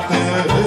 yaptı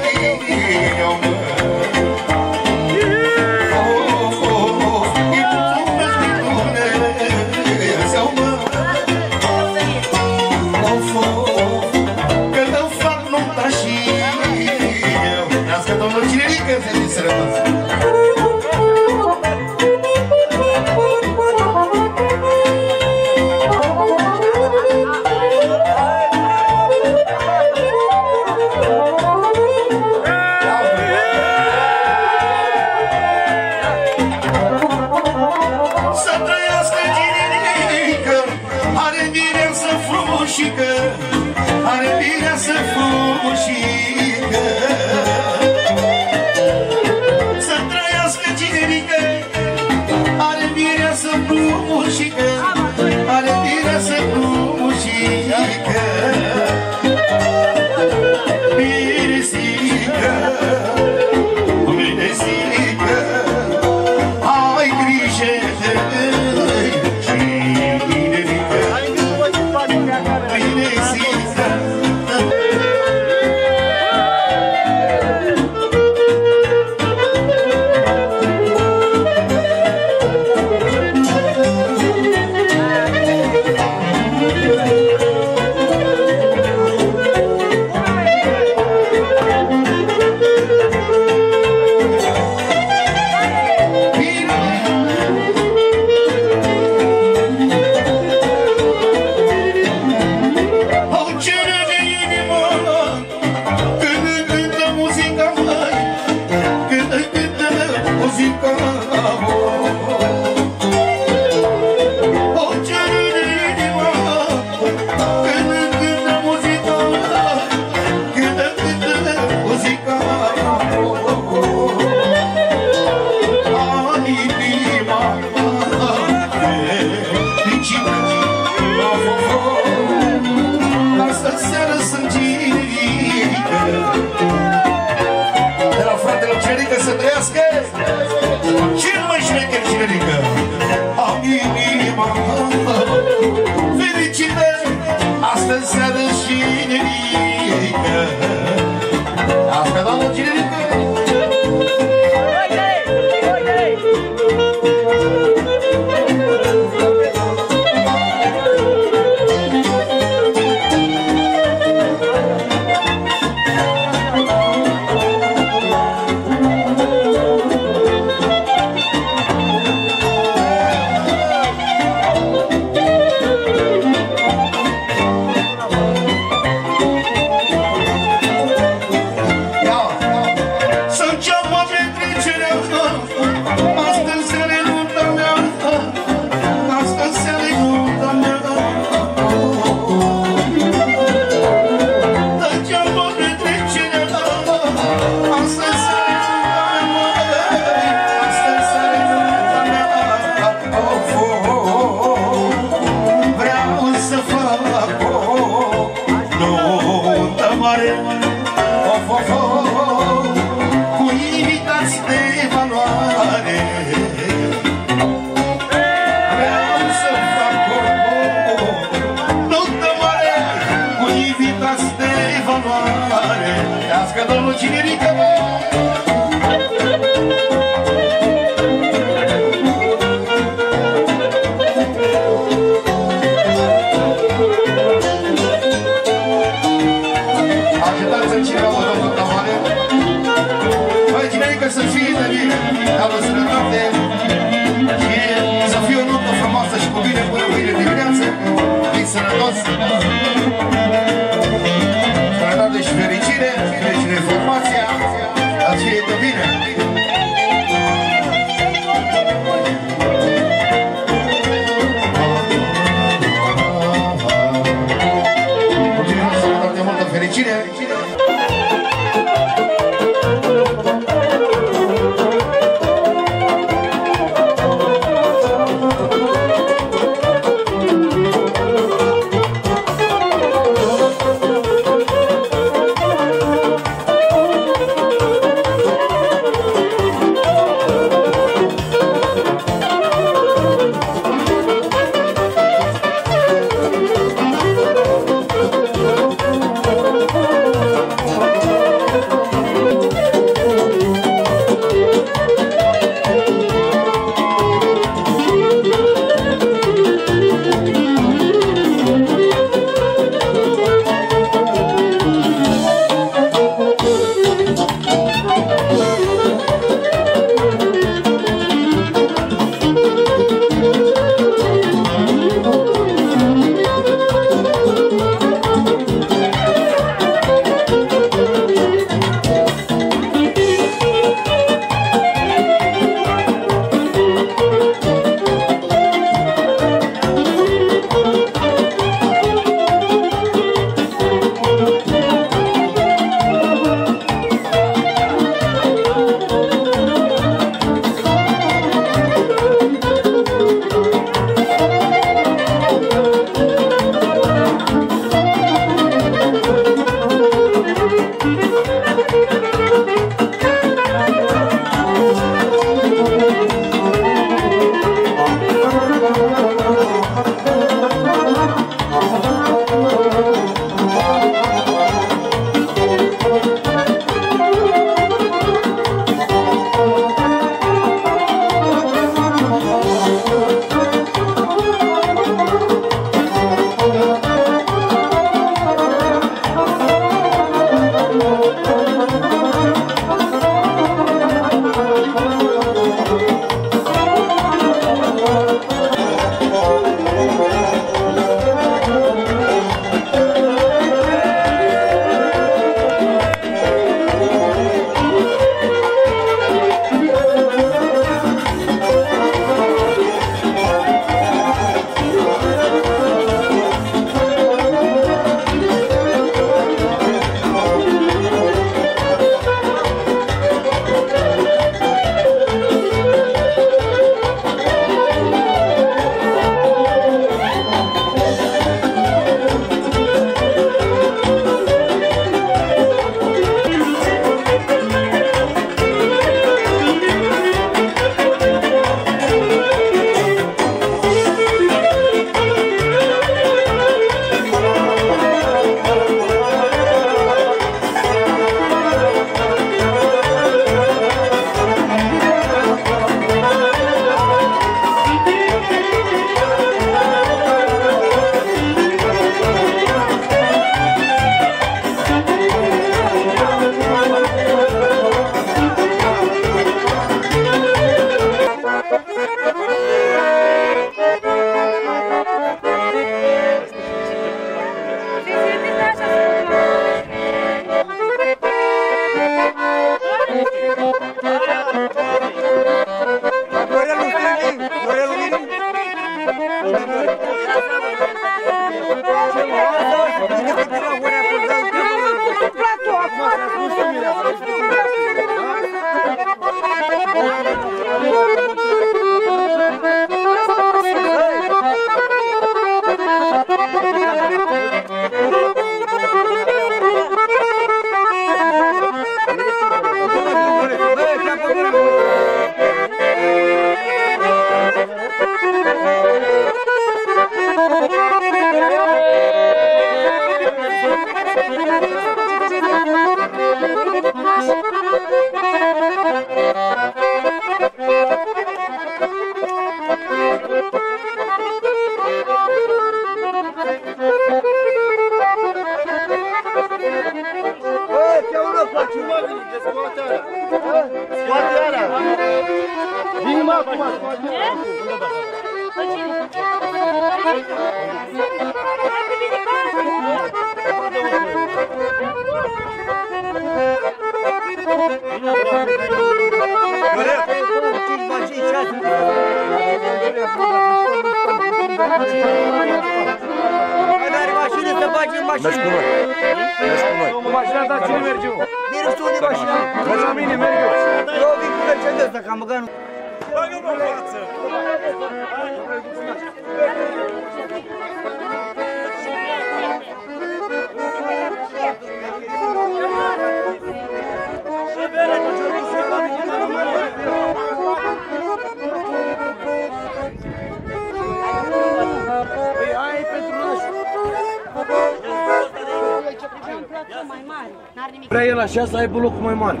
așa să aibă locul mai mare.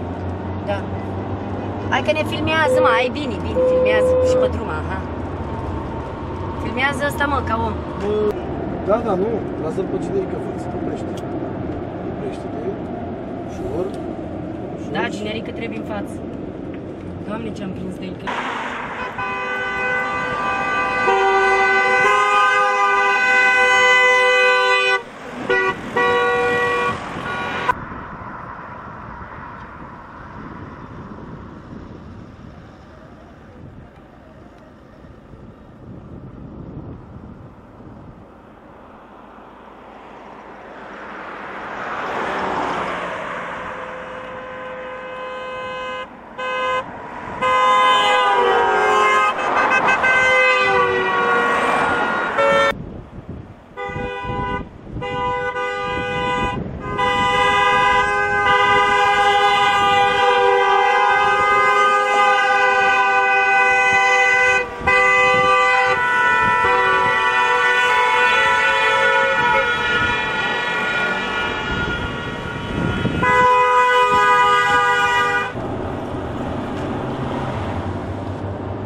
Da. Hai că ne filmează, mă, ai bine, bine, filmează și pe drum, aha. Filmează asta, mă, ca om. Da, da, nu. Lasă-l pe generică fix. Oprește. Oprește-te. Ușor. Ușor. Da, generică trebuie în față. Doamne, ce-am prins de el. că-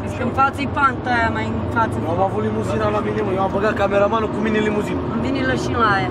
Vezi că în față e panta aia mai în față. Eu am avut limuzina la mine, mă. Eu am băgat cameramanul cu mine în limuzină. Îmi vine lășin la aia.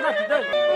Așa, da, dă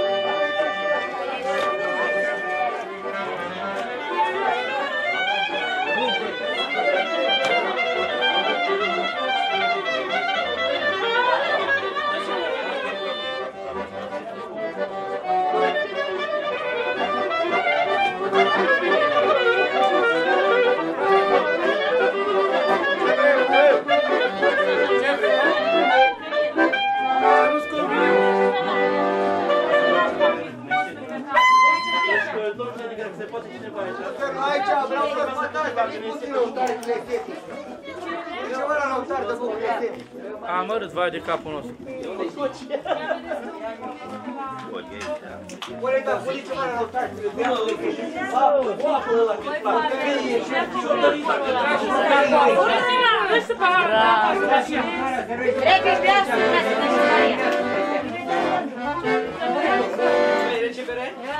ceva la lăutar.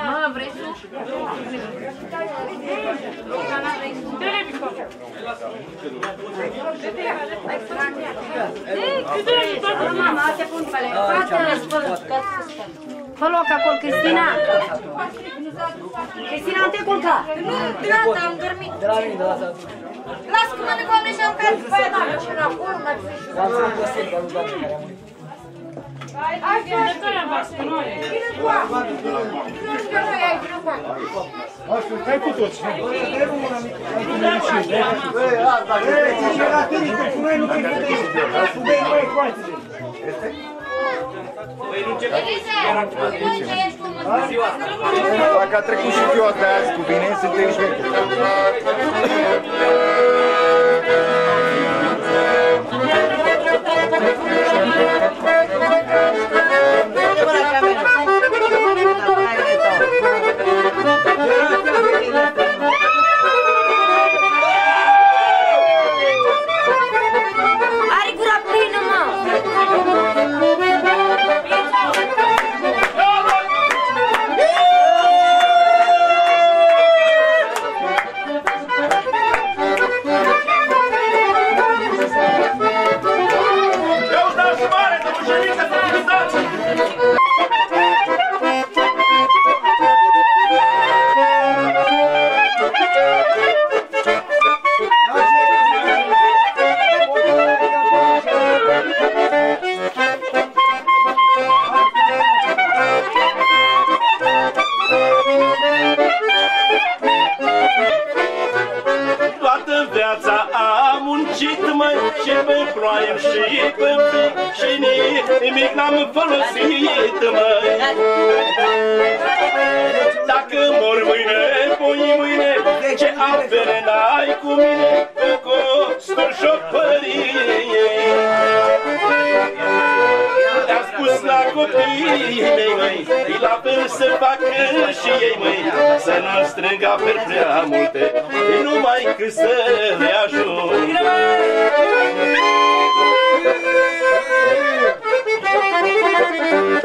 Mă, vrei să? Mama, te pun pe Fată, Fă loc acolo, Cristina! Cristina, nu te culca! Nu, gata, am dormit. De la mine, de la satul. Lasă că mă duc oameni și am pierdut pe aia, n-am ce acolo, n-am ce Am să găsit, dar nu doar ce care a murit. Hai, vindătoarea voastră, noi! Vine cu apă! Nu știu că noi ai, vine cu apă! Hai cu toți. Băi, asta, băi, ți și la tine, că cu noi nu te gândești. Cu băi, băi, coațele. Dacă a trecut și ziua de azi cu bine, suntem șmecheri. Are măi, și pe ploaie și pe vânt, Și nimic n-am folosit, măi. Dacă mor mâine, pui mâine, ce avere n-ai cu mine, Cu costul șopărie. Le-am spus la copiii mei, măi, la fel să facă și ei, măi, să nu strângă pe prea multe, numai cât să le ajung. Mă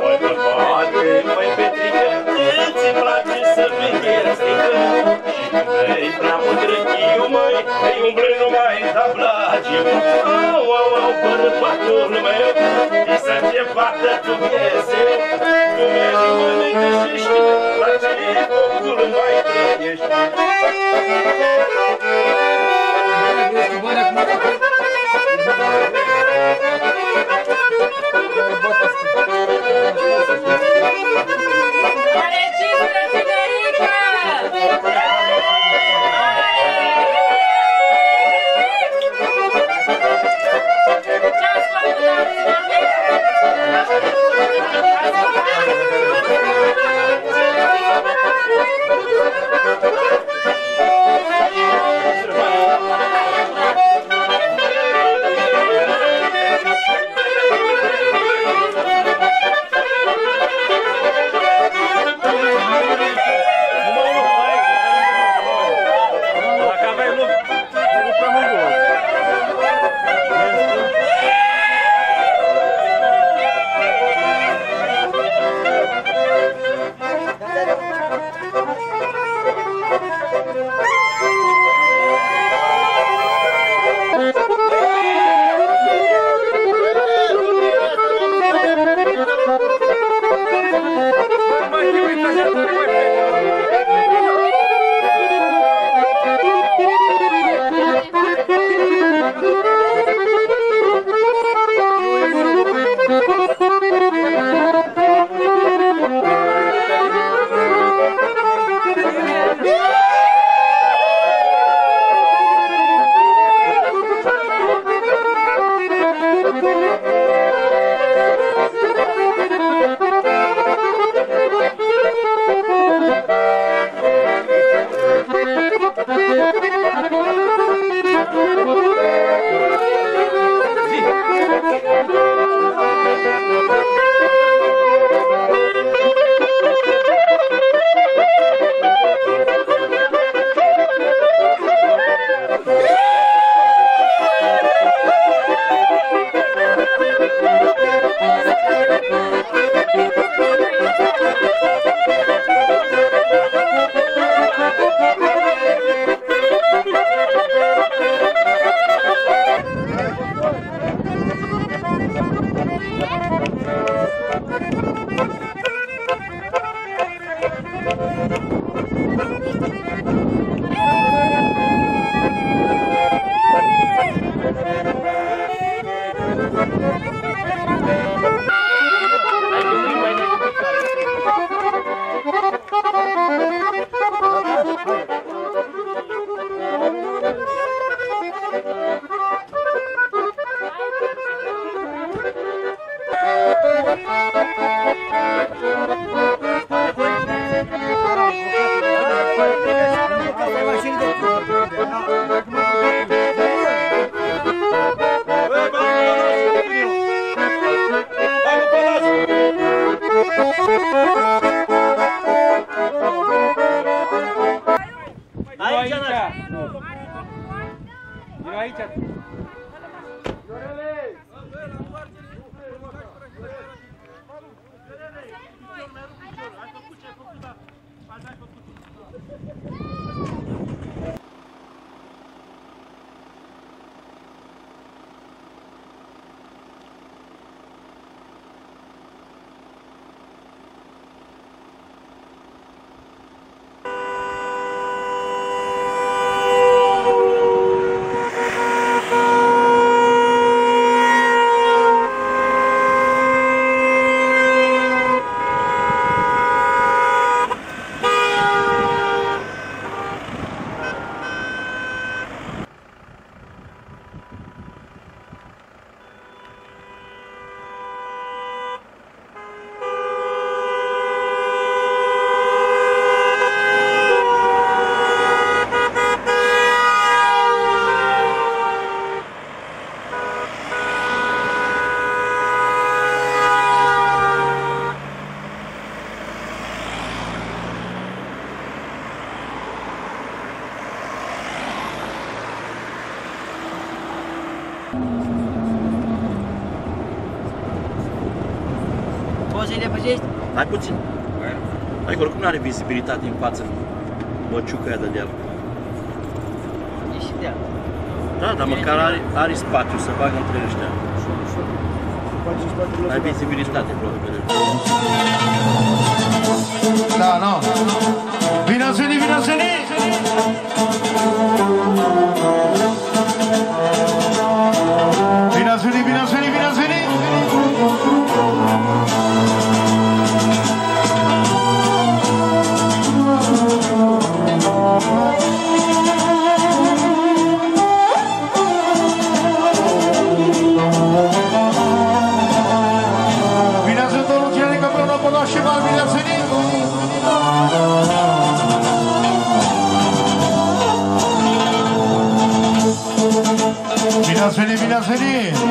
Măi bărbate, măi petrică, îți place să vedeți strică Și când vrei prea mult răchiu, măi, ei umblă numai în tablagiu Au, au, au, bărbatul meu, i să te bată Dumnezeu Cum e mănâncă și știi, la ce copul mai trăiești are cinste, Mai puțin. Adică oricum nu are vizibilitate în față băciuca aia de deal. E și deal. Da, dar măcar are, are spațiu să bagă între ăștia. Ușor, ușor. Ai vizibilitate, probabil. Da, nu. No. Vino, vino, vino, vino! 야세니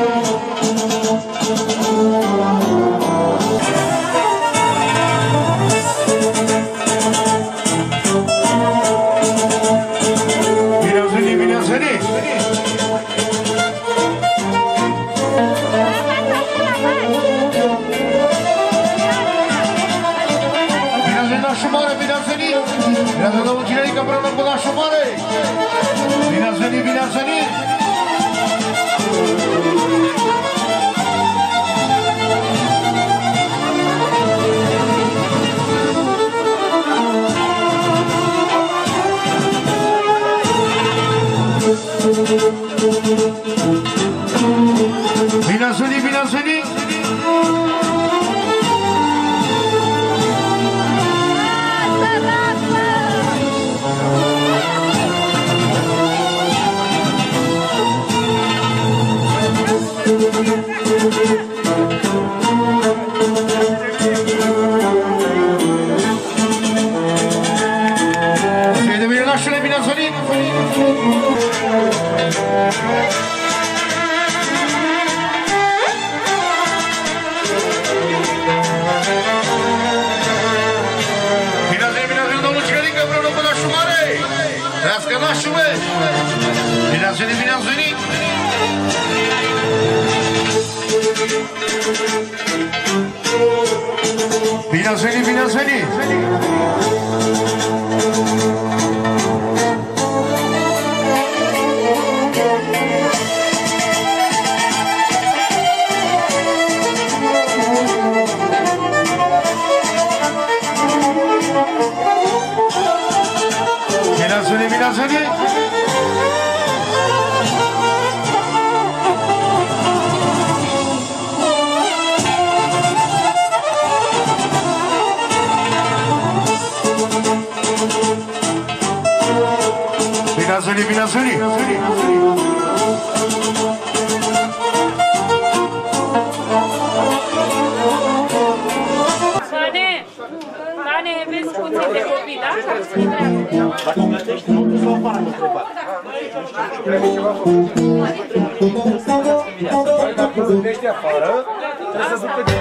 Urmează eliminatorii. vezi puțin de copii, da? Dacă plătești, nu te sau afară, nu trebuie. Nu știu ce trebuie ceva făcut. Dacă plătești afară, trebuie să ducă de...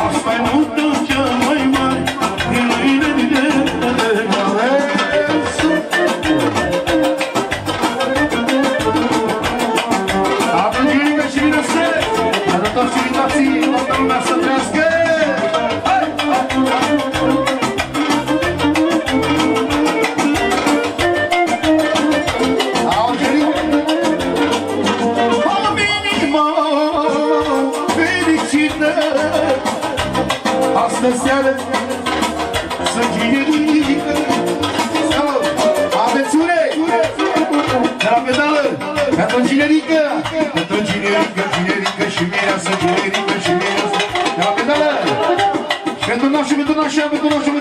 Aspen, Utah. que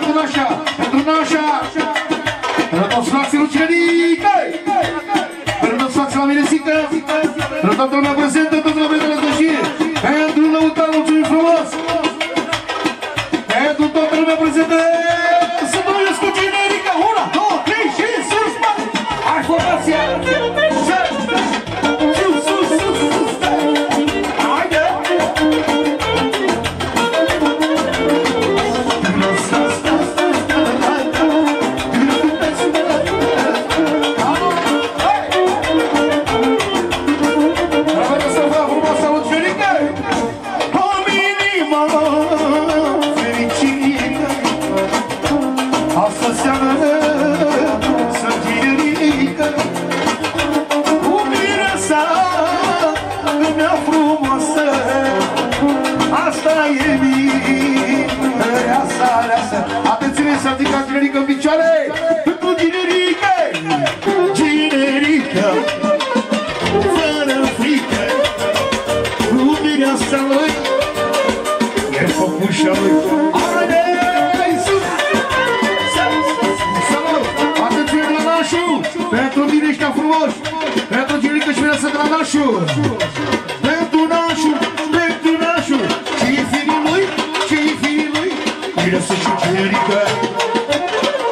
kinerica,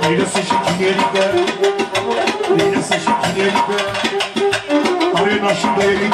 mira seja kinerica, mira seja kinerica, arena şundaya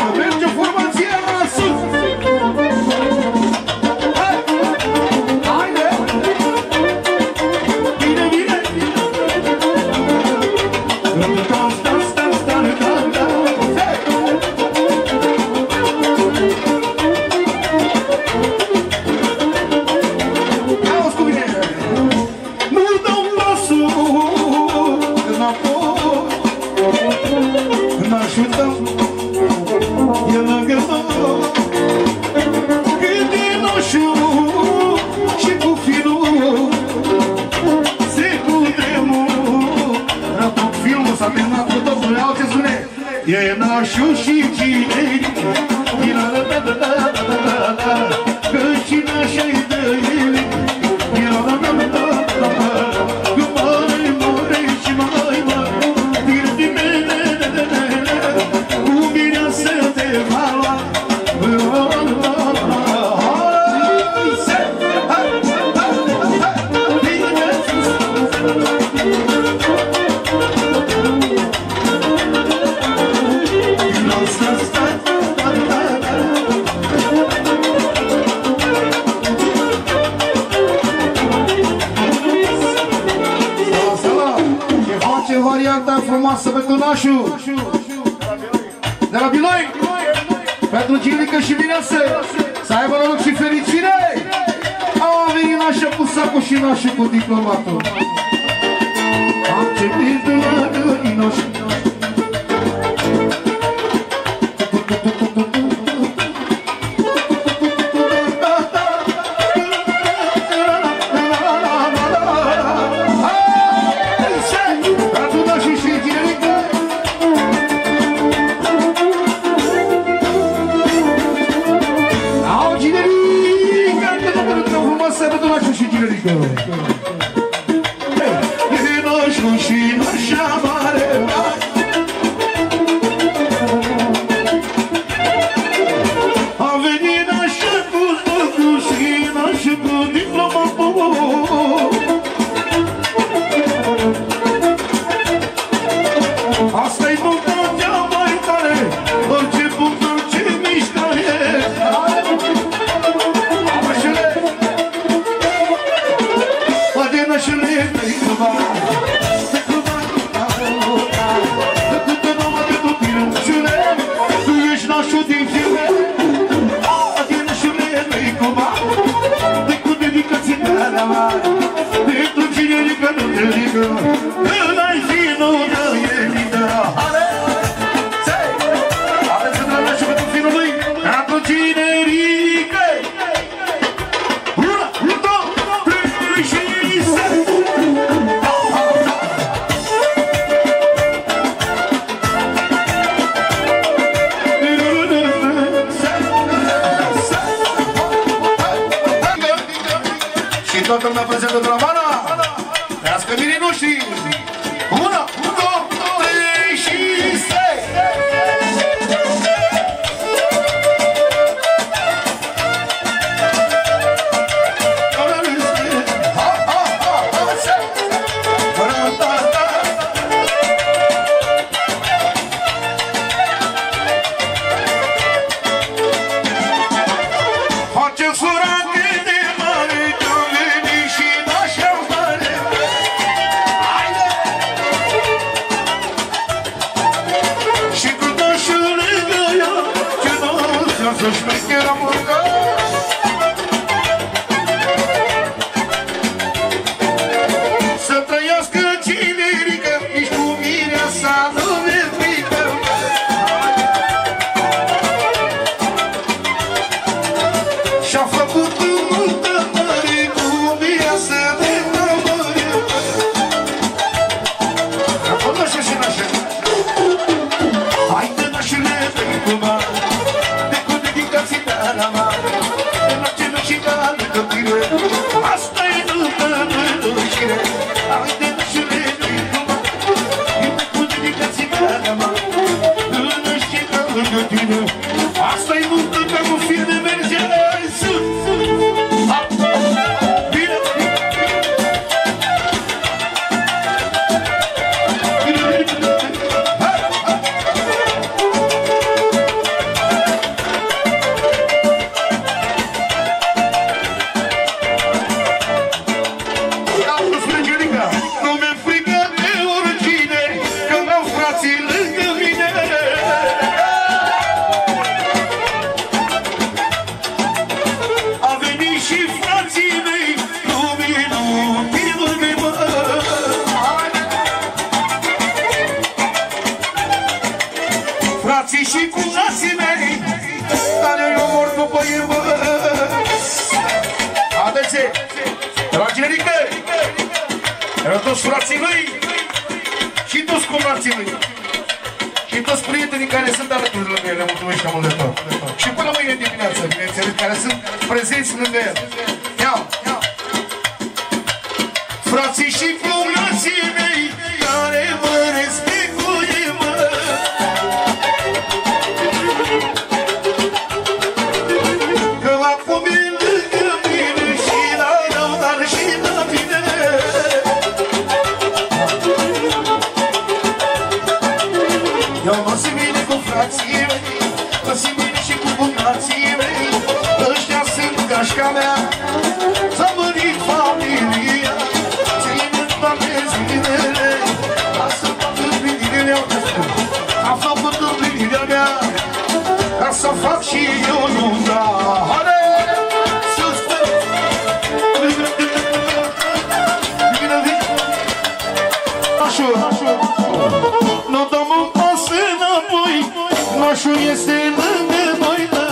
este lângă noi da.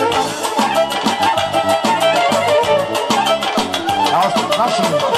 Asta, nașul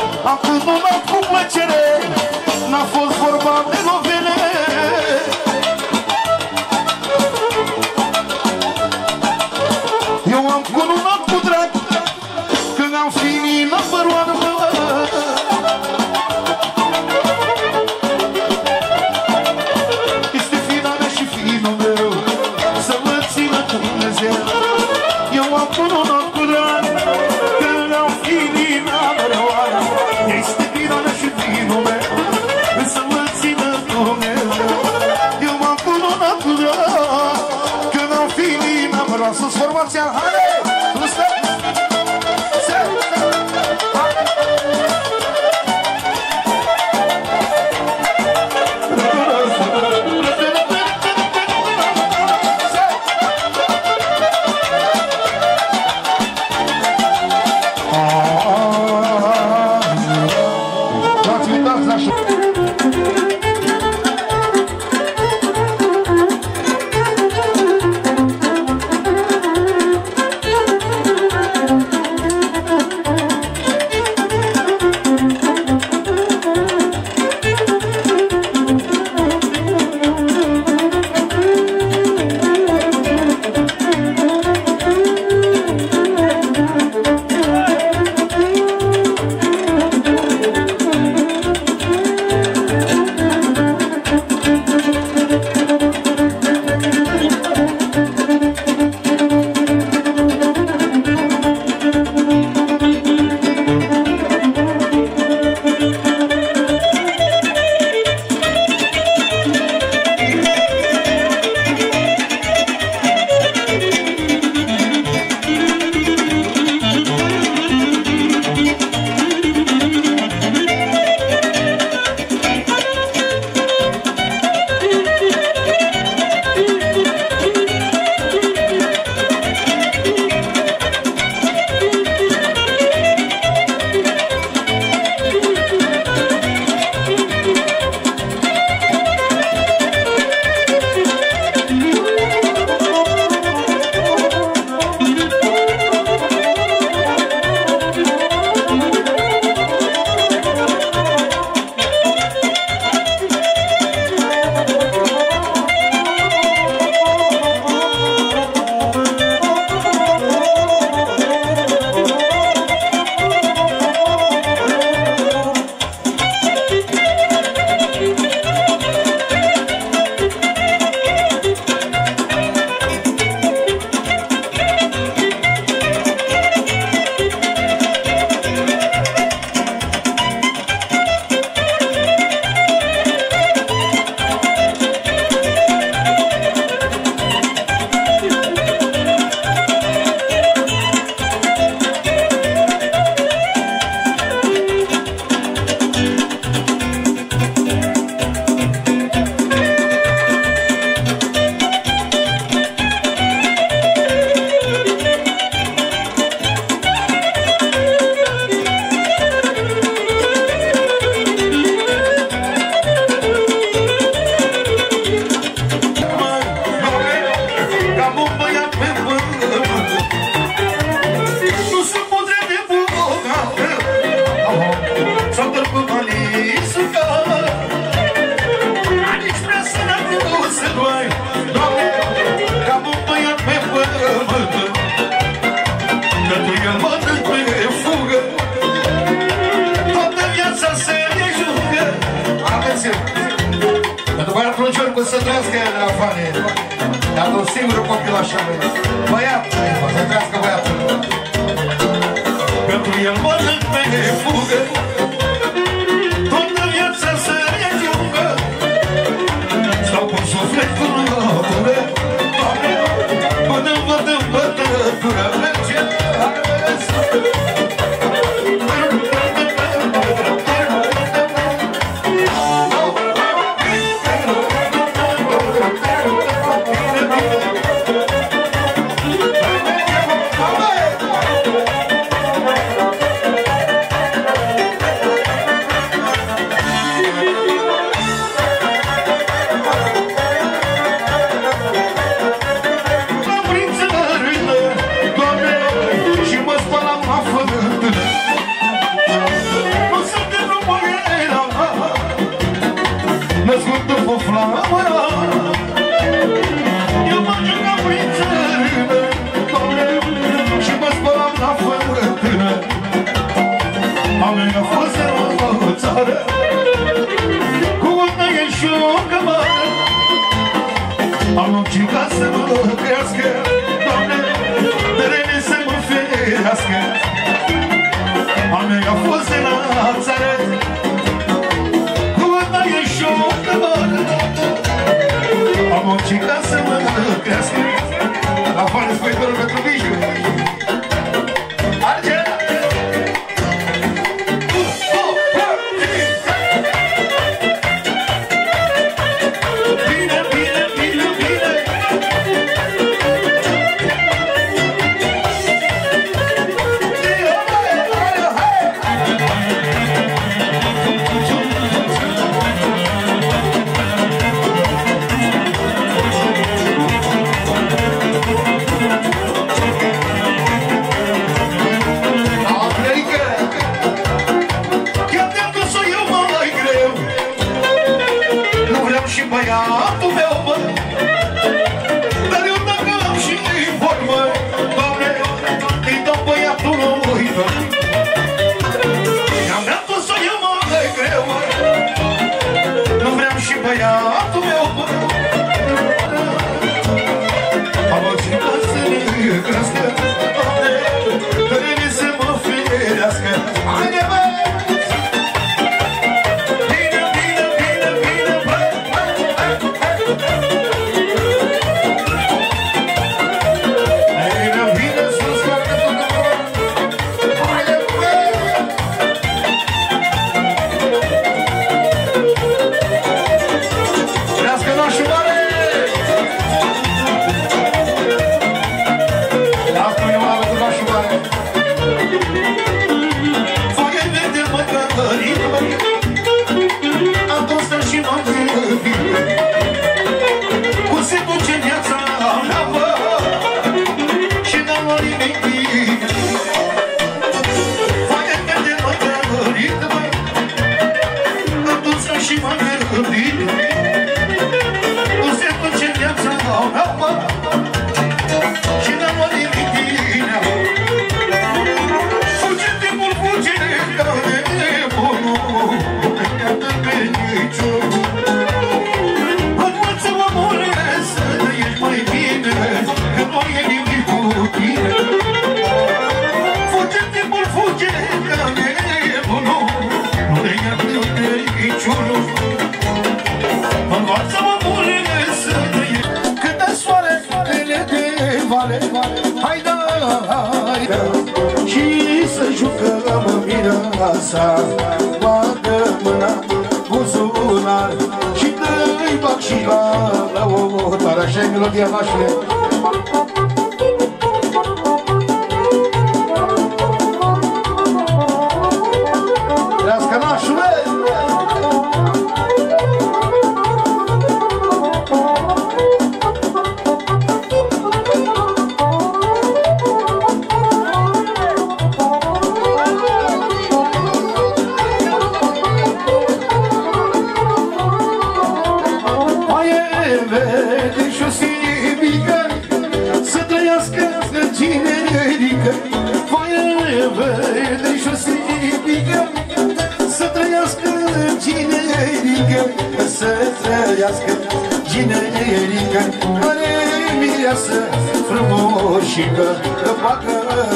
mireasă frumoșică Că facă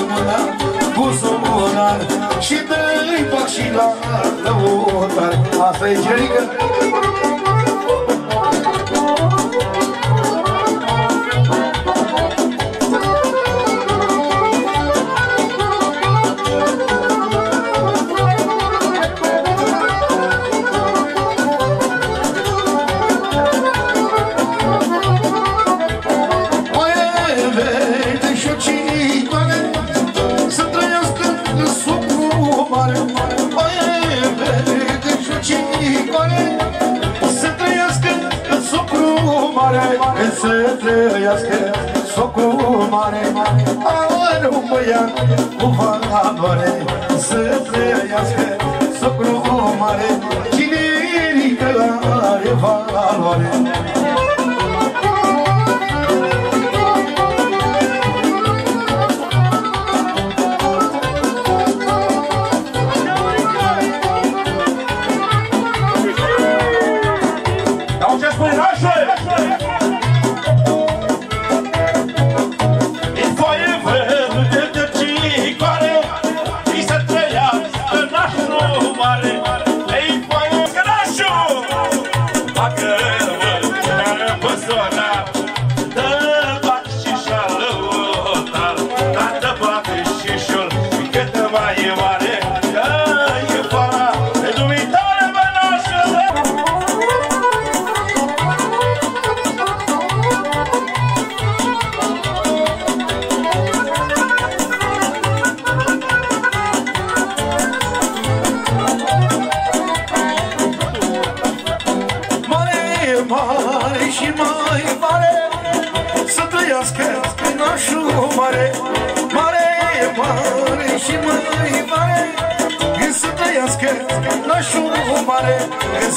mâna buzunar Și dă-i pac și la lăutar Asta e ginerică Are un băiat cu valoare Să trăiască sucru mare. Cine ridică are valoare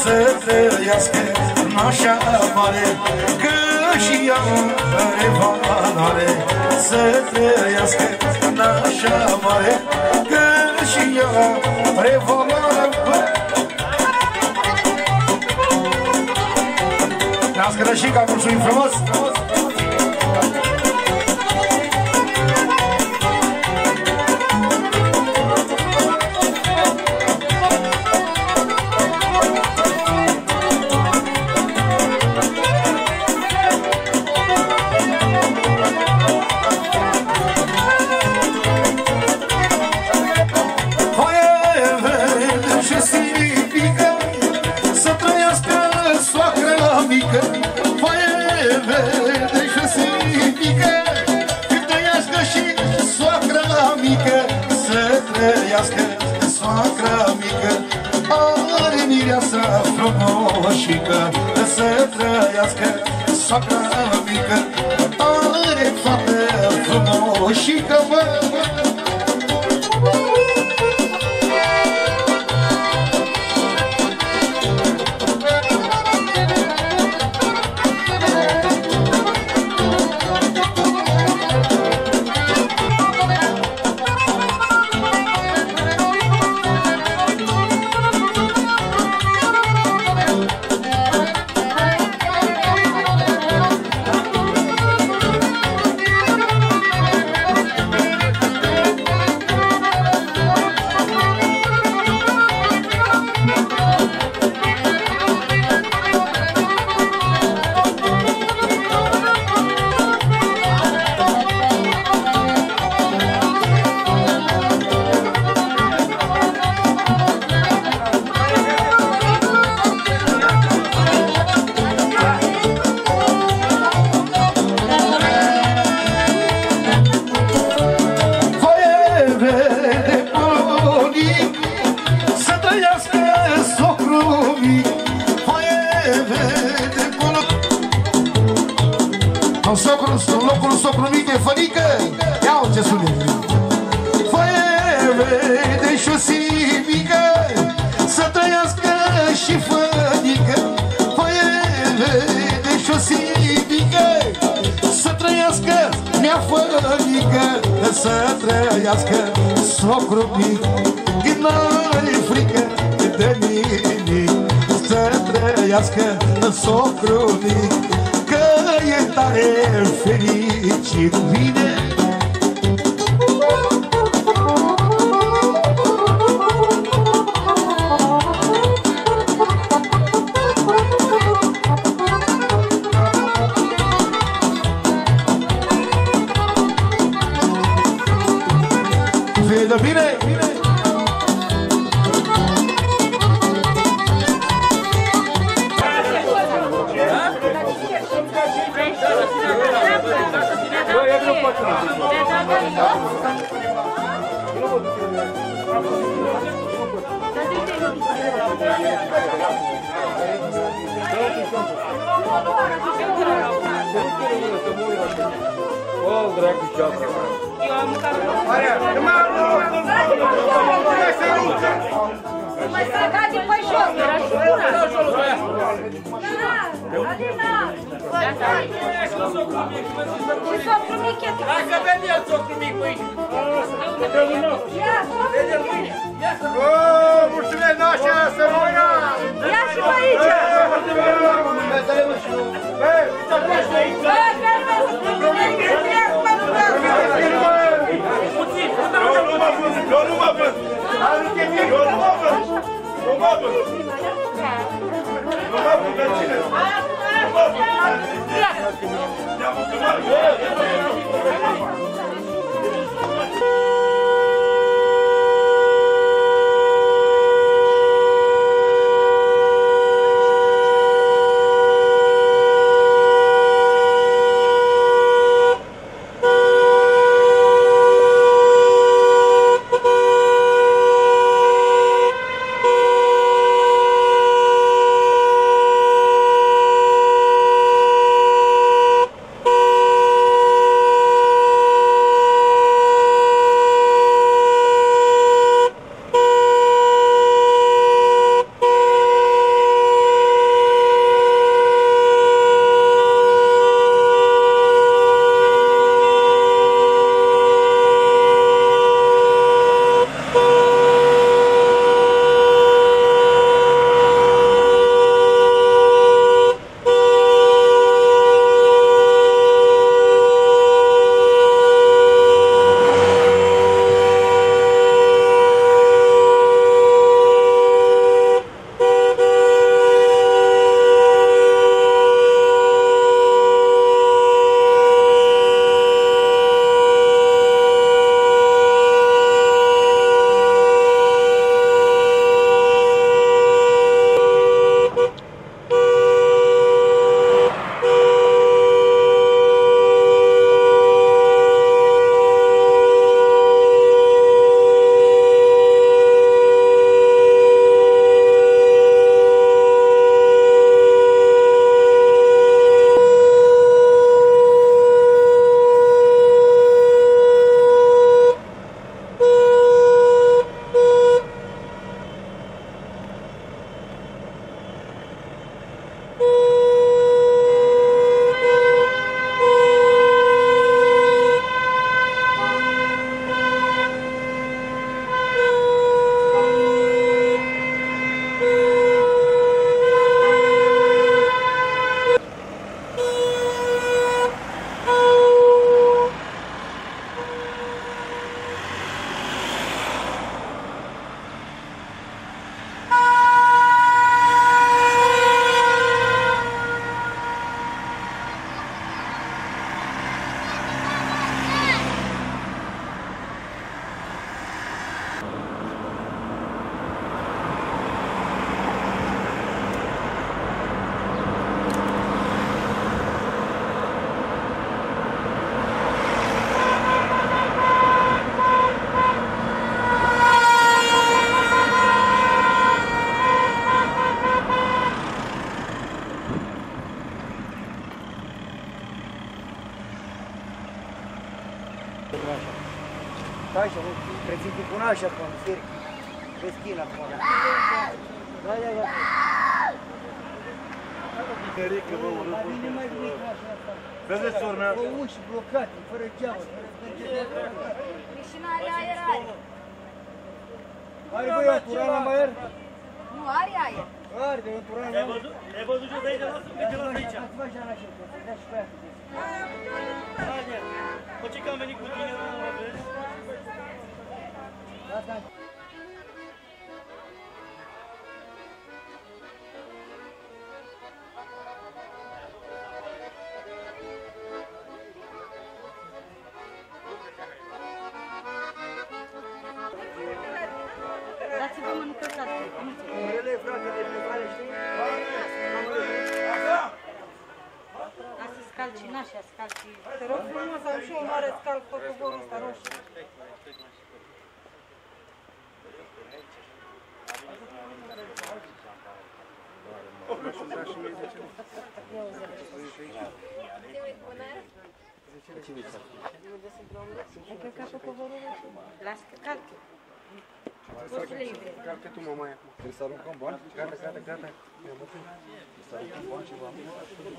Să trăiască nașa mare Că și ea are valoare Să trăiască nașa mare Că și ea are valoare Nască Rășica, mulțumim frumos! Frumoșică Să trăiască soacră mică. Are fată frumoșică, și verde și o simică Să trăiască neafănică Să trăiască socru mic Din n-are frică de nimic să trăiască socrul mic Că e tare fericit Vine așa acum, sferi. Pe schina acum. Da, da, da. Vine mai mic așa. Vedeți, urmează. Cu uși blocate, fără geamă, fără Mișinarea aer are. Are băiatul, Rana mai are? Nu, are aer. Foarte, e puran. Ai văzut? Ai văzut ce de aici? Lasă că de la aici. Ați văzut la ce? Da și pe aia. Haide. Bă, ce că am venit cu tine, mă, vezi? Asta. Iei. Calcă tu, mama, acum. Trebuie să aruncăm bani? Gata, gata, gata. Mi-am bătut. Trebuie să aruncăm bani și v-am.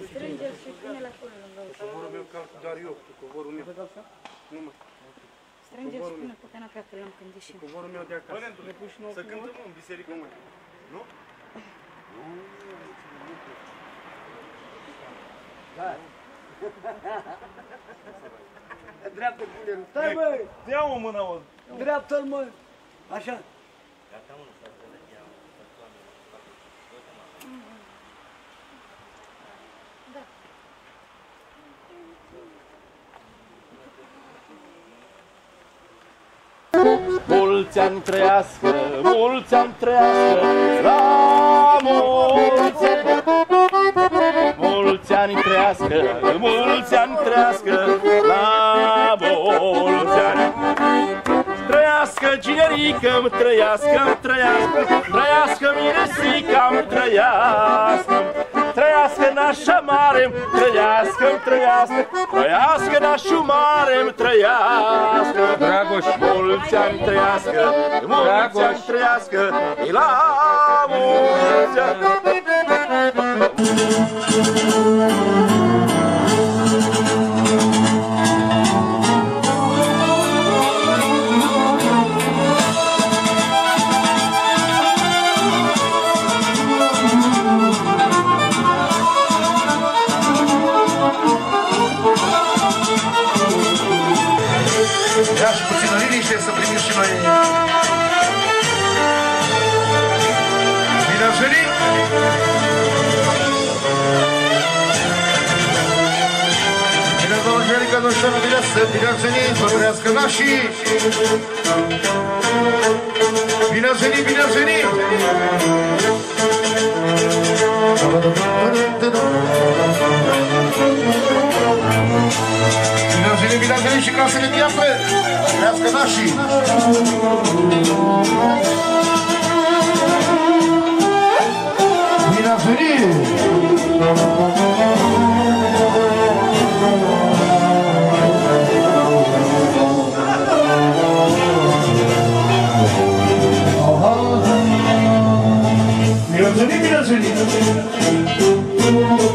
Strânge-l și pune-l acolo lângă ușă. Covorul meu calc doar eu, cu covorul meu. Nu, mă. Strânge-l și pune-l, că n-a că l-am când ieșim. Covorul meu de acasă. Ne pui și nouă Să cu cântăm în biserică, mă. Nu? Dreaptă culerul. Stai, băi! Ia-o mâna, mă. Dreaptă-l, mă! Așa. Mulți ani trăiască, mulți ani trăiască, la mulți ani. Mulți ani trăiască, mulți ani trăiască, la mulți ani. Trăiască ginerică-mi, trăiască-mi, trăiască, trăiască miresica-mi, trăiască Trăiască nașa mare, trăiască-mi, trăiască, trăiască nașul mare, trăiască Dragoș. Mulți ani trăiască, mulți ani trăiască, la mulți ani. Domnul Angelica, nu știu, bine să bine ați venit, vă trăiască nașii! Bine ați venit, bine ați venit! Bine ați venit, bine ați venit și casele diafre! Trăiască nașii! Bine ați